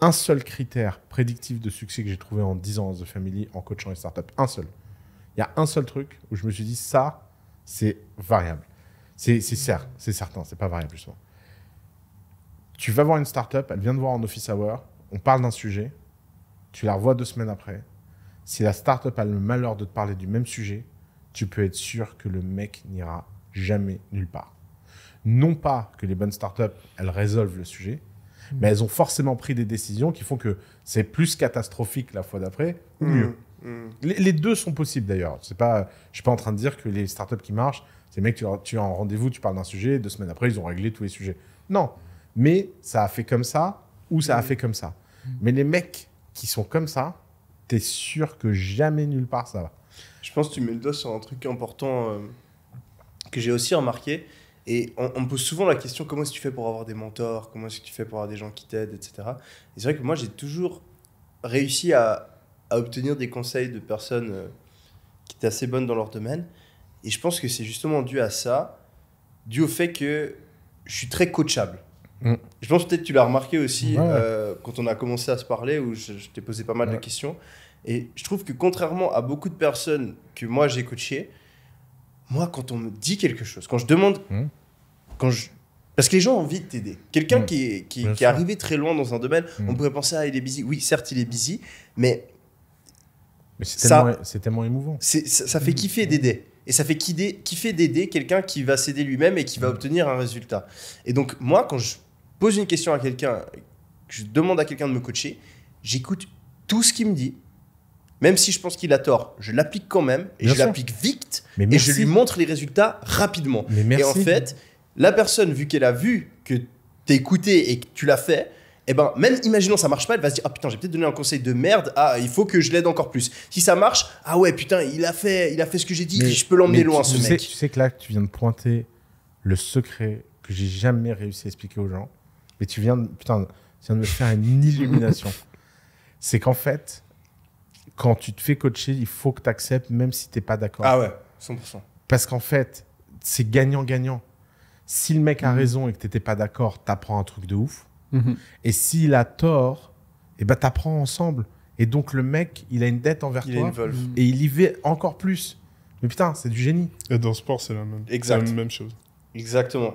un seul critère prédictif de succès que j'ai trouvé en 10 ans de Family en coachant les startups. Un seul. Il y a un seul truc où je me suis dit, ça, c'est variable. C'est certes, c'est certain, c'est pas variable justement. Tu vas voir une startup, elle vient de voir en office hour, on parle d'un sujet, tu la revois deux semaines après. Si la startup a le malheur de te parler du même sujet, tu peux être sûr que le mec n'ira jamais nulle part. Non pas que les bonnes startups, elles résolvent le sujet, mais elles ont forcément pris des décisions qui font que c'est plus catastrophique la fois d'après ou mieux. Mm. Les, les deux sont possibles d'ailleurs. C'est pas, je suis pas en train de dire que les startups qui marchent, c'est mecs, tu, tu es en rendez-vous, tu parles d'un sujet, deux semaines après, ils ont réglé tous les sujets. Non, mais ça a fait comme ça ou ça a fait comme ça. Mais les mecs qui sont comme ça, t'es sûr que jamais nulle part ça va. Je pense que tu mets le doigt sur un truc important euh, que j'ai aussi remarqué. Et on, on me pose souvent la question comment est-ce que tu fais pour avoir des mentors? Comment est-ce que tu fais pour avoir des gens qui t'aident, etc. Et c'est vrai que moi, j'ai toujours réussi à, à obtenir des conseils de personnes euh, qui étaient assez bonnes dans leur domaine. Et je pense que c'est justement dû à ça, dû au fait que je suis très coachable. Mm. Je pense peut-être que tu l'as remarqué aussi Ouais, euh, quand on a commencé à se parler, où je, je t'ai posé pas mal de questions. Et je trouve que contrairement à beaucoup de personnes que moi j'ai coachées, moi quand on me dit quelque chose, quand je demande, Mm. quand je... parce que les gens ont envie de t'aider. Quelqu'un Mm. qui, est, qui, est arrivé très loin dans un domaine, Mm. on pourrait penser ah il est busy. Oui, certes il est busy, mais Mais c'est tellement, émouvant. ça, ça fait kiffer d'aider. Et ça fait kiffer d'aider quelqu'un qui va s'aider lui-même et qui va obtenir un résultat. Et donc, moi, quand je pose une question à quelqu'un, que je demande à quelqu'un de me coacher, j'écoute tout ce qu'il me dit. Même si je pense qu'il a tort, je l'applique quand même. Et Bien je l'applique vite. Mais Et merci. je lui montre les résultats rapidement. Mais merci. Et en fait, la personne, vu qu'elle a vu que t'es écouté et que tu l'as fait, eh ben, même imaginons ça marche pas, elle va se dire Ah putain, j'ai peut-être donné un conseil de merde, ah, il faut que je l'aide encore plus. Si ça marche, ah ouais, putain, il a fait, il a fait ce que j'ai dit, Mais- je peux l'emmener loin, tu, ce tu sais, mec. tu sais que là, tu viens de pointer le secret que j'ai jamais réussi à expliquer aux gens. Mais tu viens de, putain, tu viens de me faire une illumination. C'est qu'en fait, quand tu te fais coacher, il faut que tu acceptes, même si tu n'es pas d'accord. Ah ouais, 100%. Parce qu'en fait, c'est gagnant-gagnant. Si le mec a Mhm. raison et que tu n'étais pas d'accord, tu apprends un truc de ouf. Mhm. Et s'il a tort, et ben, tu apprends ensemble. Et donc, le mec, il a une dette envers Il est toi. une Volve. Et il y va encore plus. Mais putain, c'est du génie. Et dans le sport, c'est la même, Exact. la même chose. Exactement.